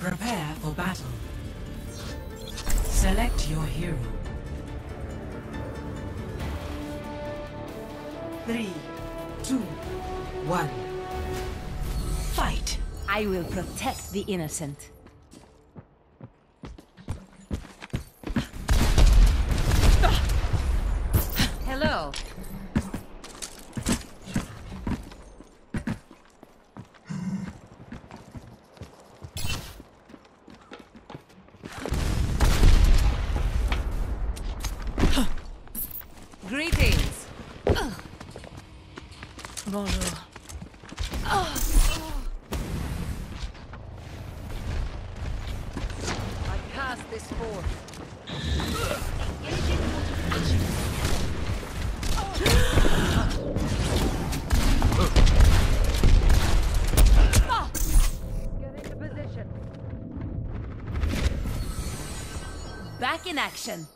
Prepare for battle. Select your hero. Three, two, one. Fight! I will protect the innocent. Greetings. Bonjour. I cast this forth. Get. Back in action.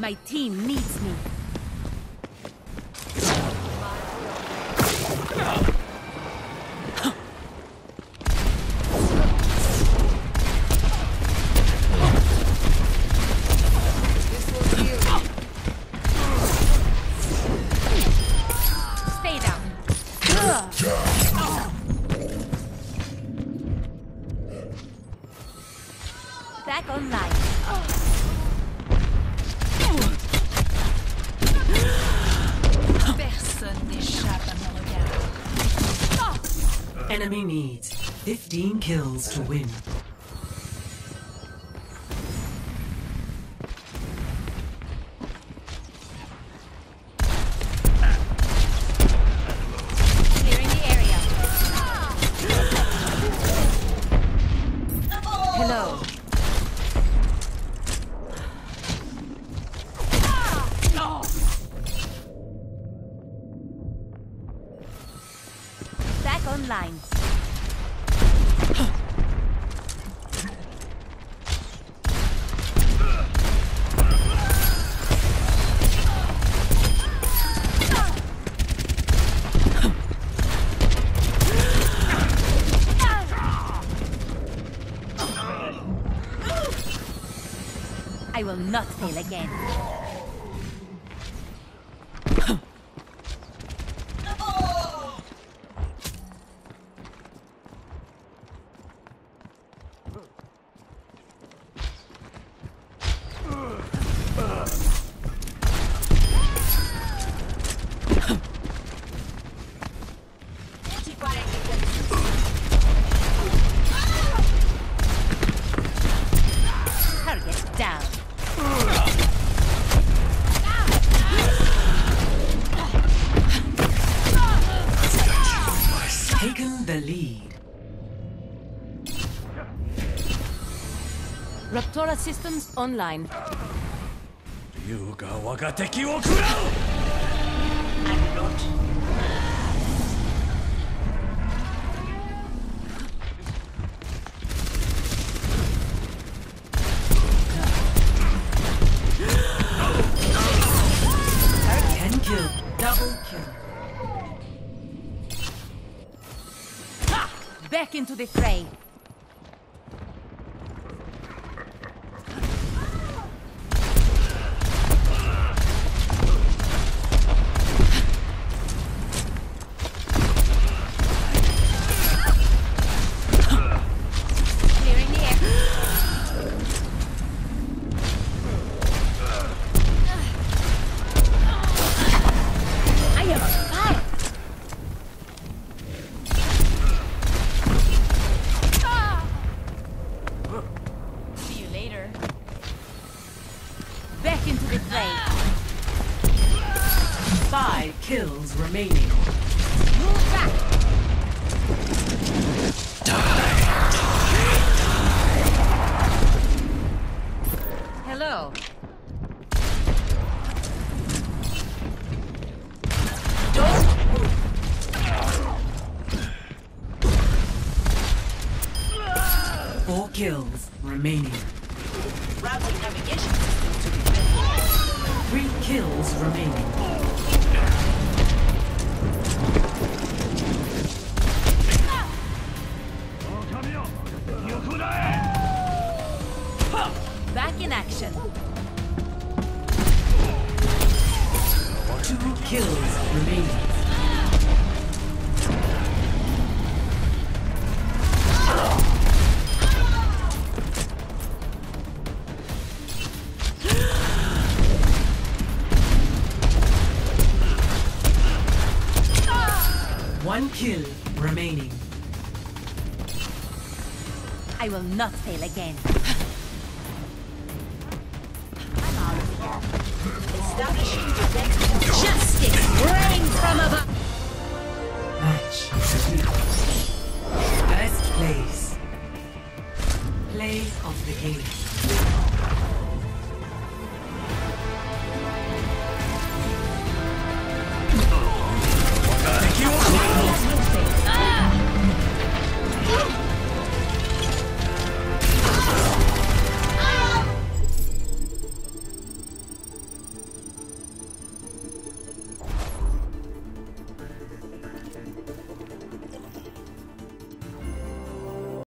My team needs me. Stay down. Back online. Enemy needs 15 kills to win. Online. I will not fail again. Raptora systems online. Ryuga wagateki okura. I'm not. Ten kill. Double kill. Back into the fray. kills remaining. Move back! Die. Die. Hello. Four kills remaining. Navigation. Three kills remaining. In action. Two kills remaining. One kill remaining. I will not fail again. Justice reigns from above. Match. First place. Of the game.